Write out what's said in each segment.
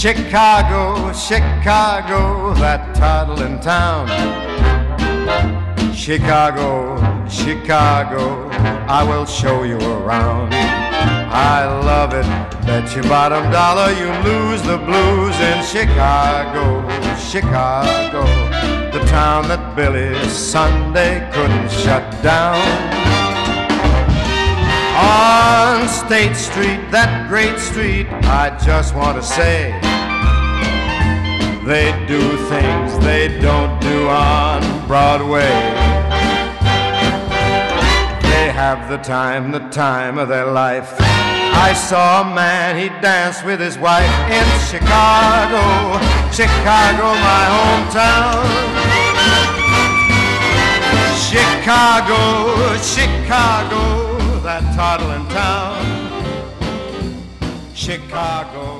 Chicago, Chicago, that toddling town. Chicago, Chicago, I will show you around. I love it, bet your bottom dollar you lose the blues in Chicago, Chicago, the town that Billy Sunday couldn't shut down. On State Street, that great street, I just want to say they do things they don't do on Broadway. They have the time, the time of their life. I saw a man, he danced with his wife in Chicago, Chicago, my hometown. Chicago, Chicago, that toddling town. Chicago,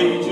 Hallelujah.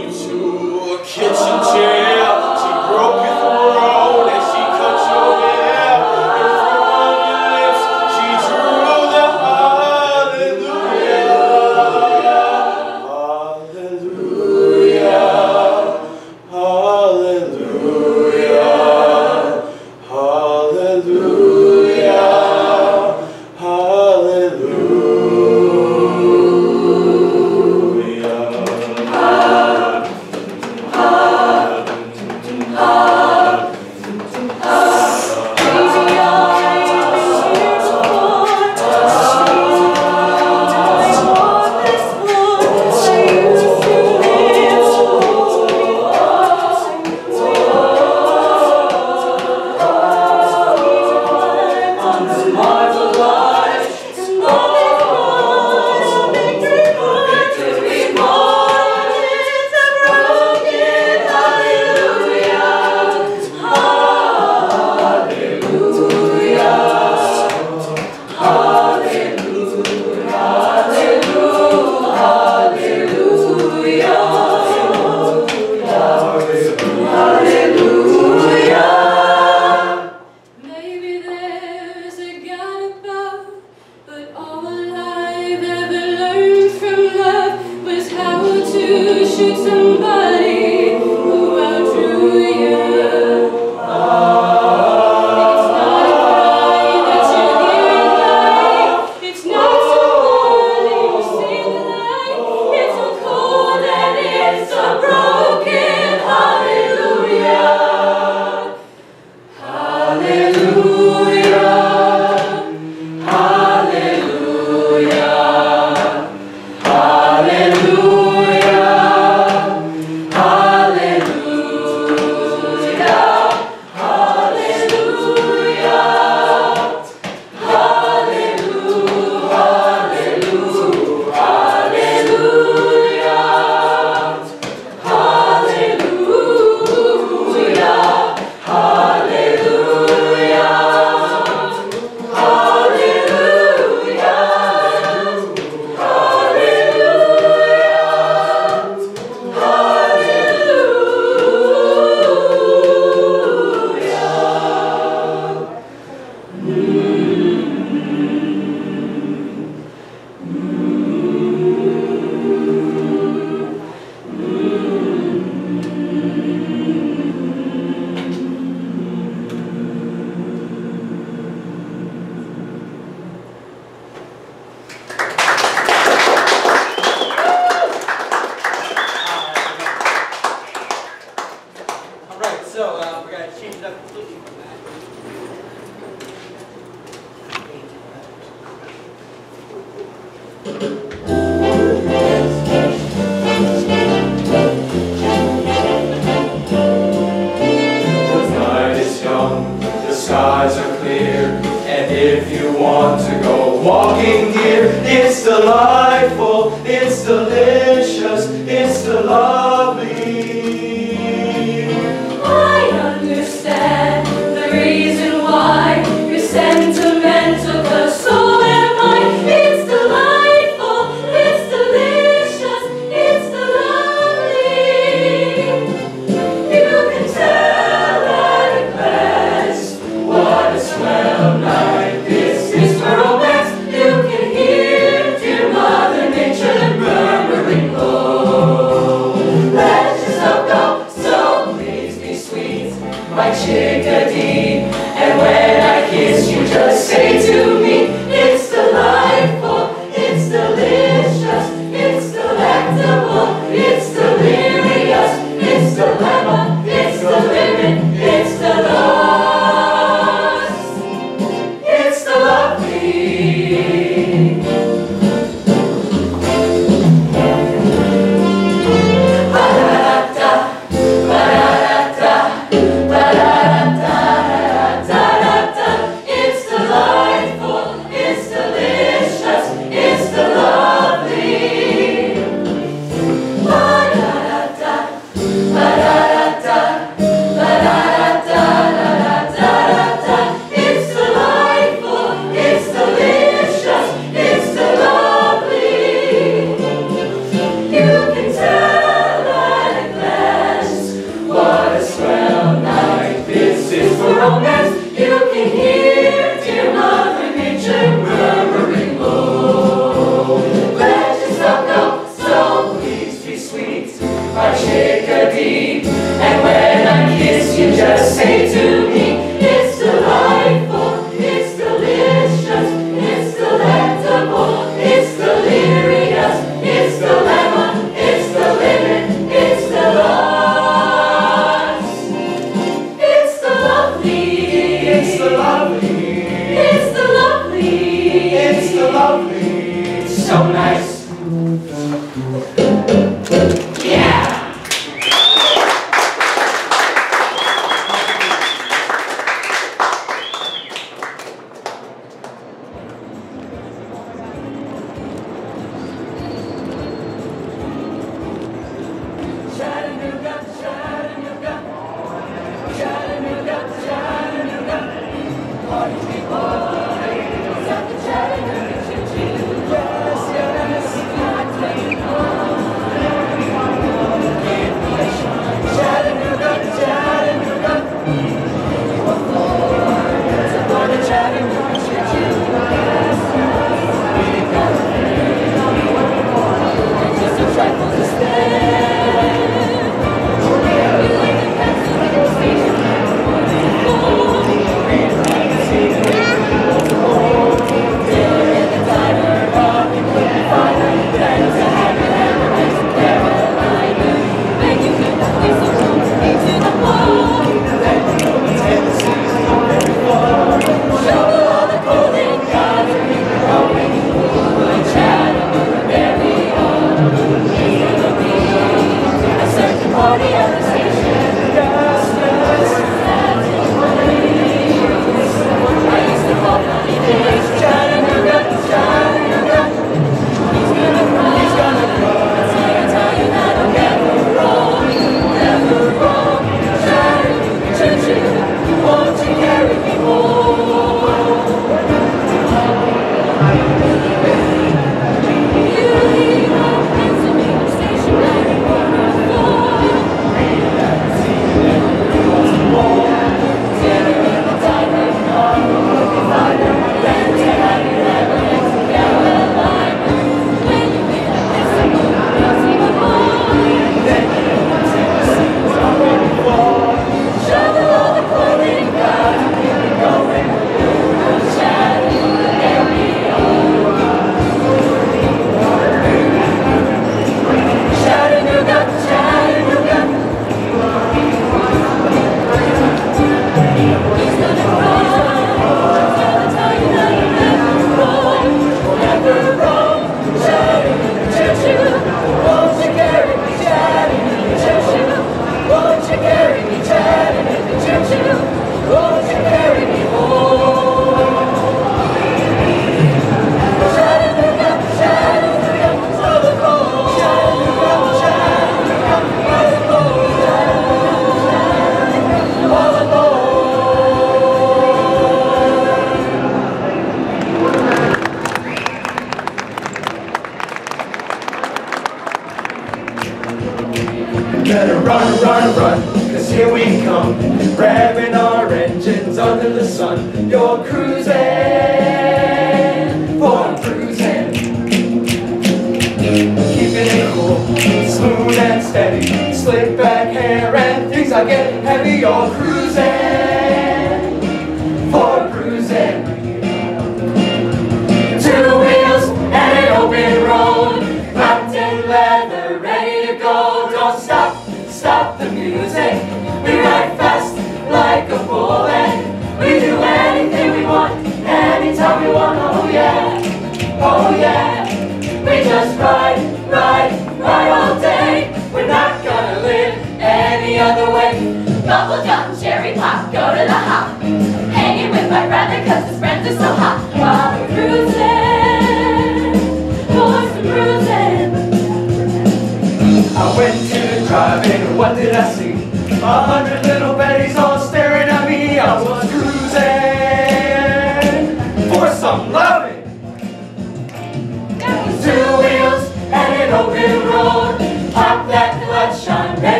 Just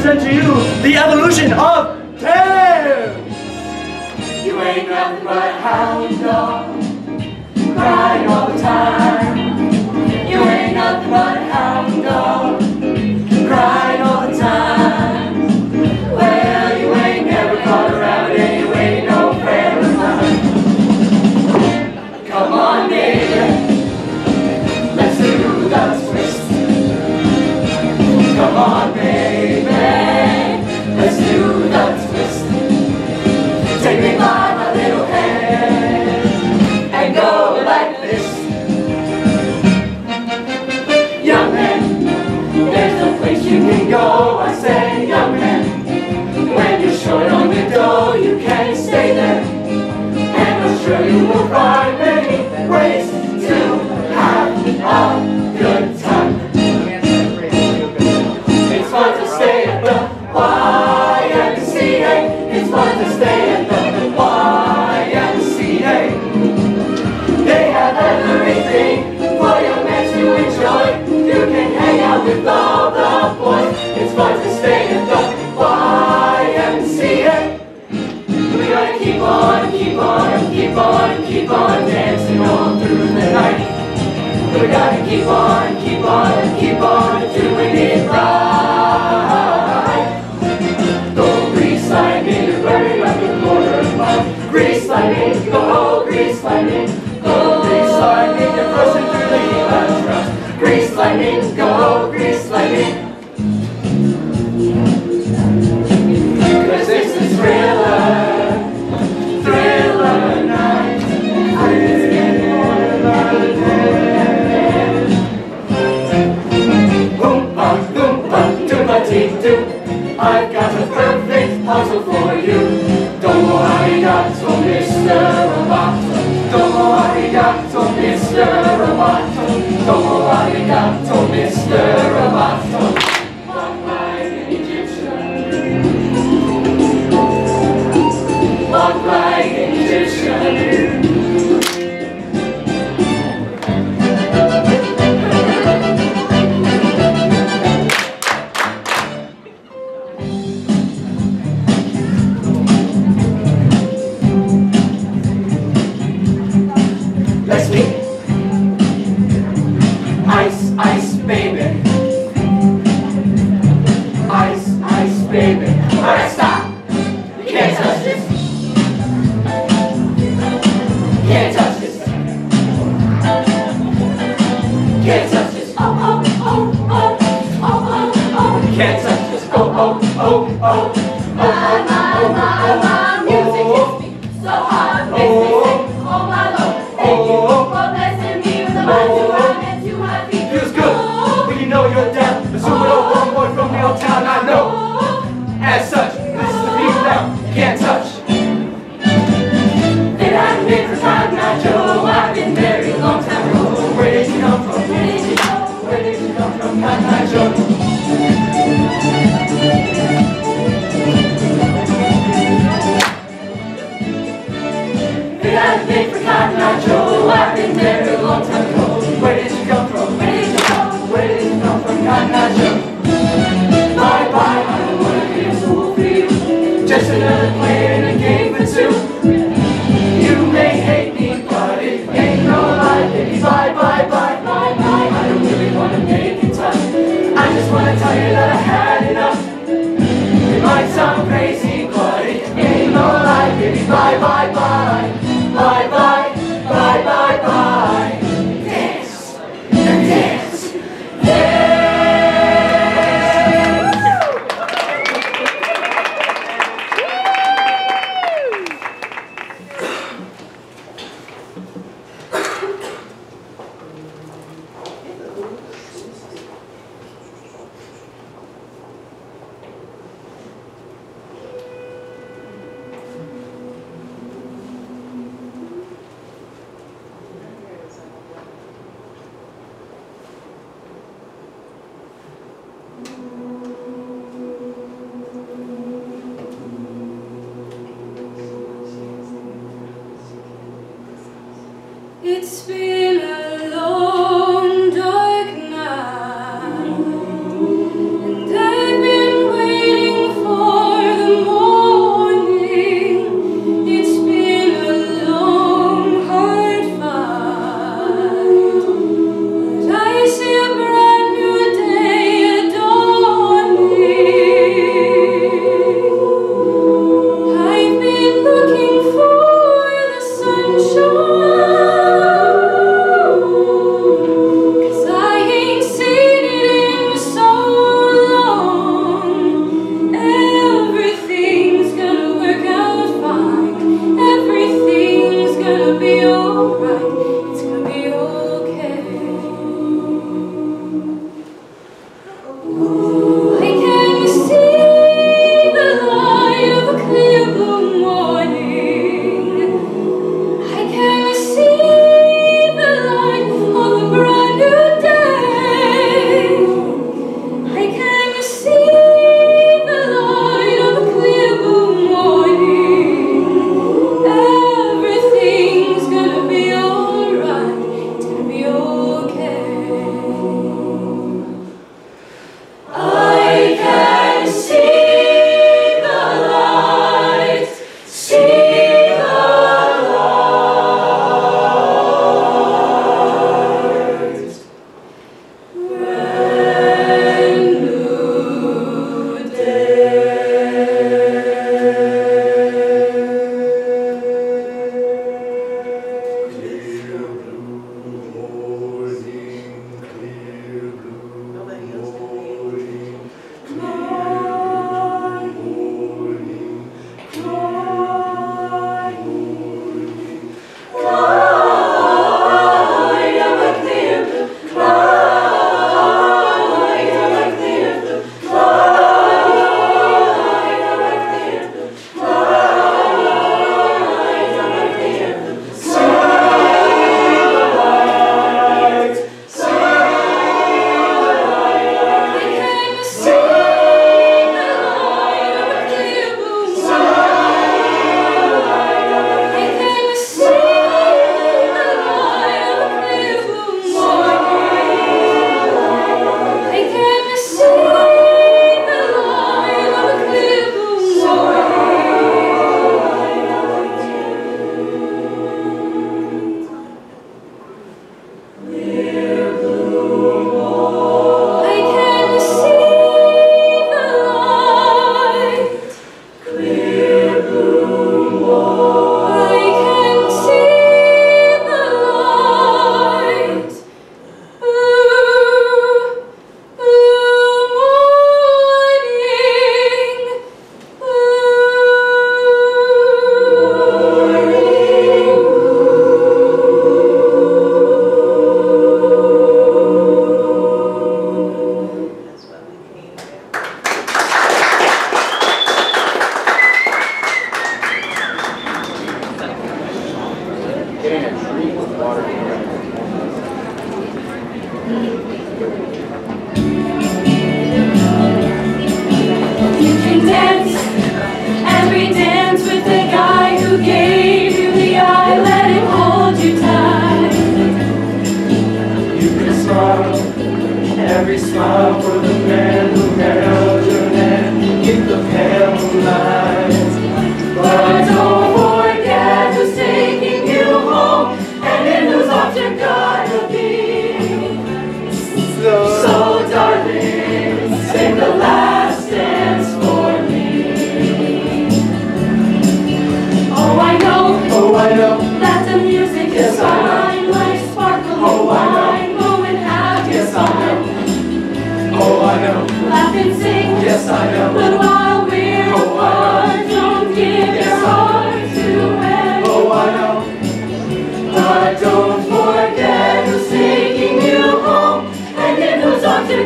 present to you the evolution of Tails! You ain't nothing but a hound dog. tell you will find. keep on, keep on, keep on doing it right. Go grease lightning, burning up the corner of mine. Grease lightning, go grease lightning, go grease lightning, you're bursting through the electrons. Grease lightning, go Mr. Roboto, Tomo arigato, Mr. Roboto. Walk like an Egyptian. Walk like an Egyptian.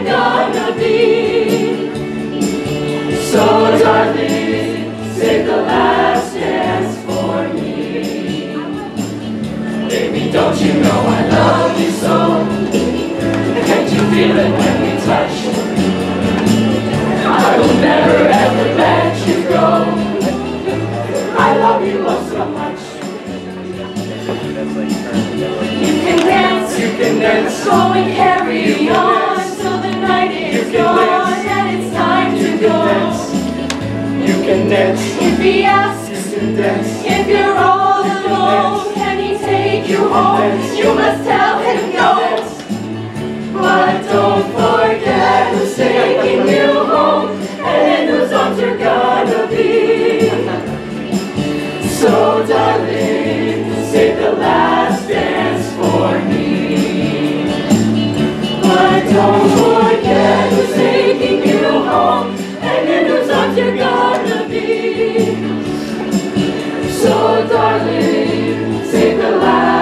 gonna be. So darling, save the last dance for me. Baby, don't you know I love you so? Can't you feel it when we touch? I will never ever let you go. I love you love so much. You can dance, you can dance, so we carry on and it's time to go. You can dance. If he asks, you can dance. If you're all alone, can he take you home? You must tell him no. But don't forget who's taking you home and in whose arms you're gonna be. So darling, save the last dance for me. But don't forget. So darling, take the light.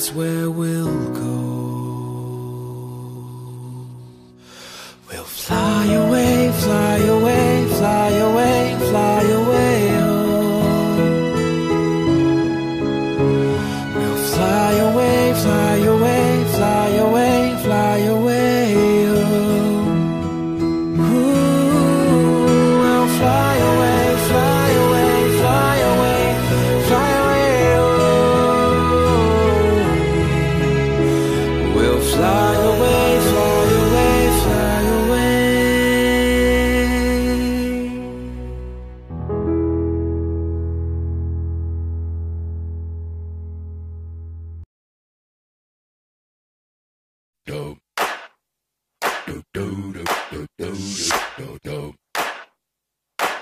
That's where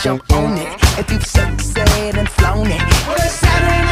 jump on it. If you've sexed and flown it, what a Saturday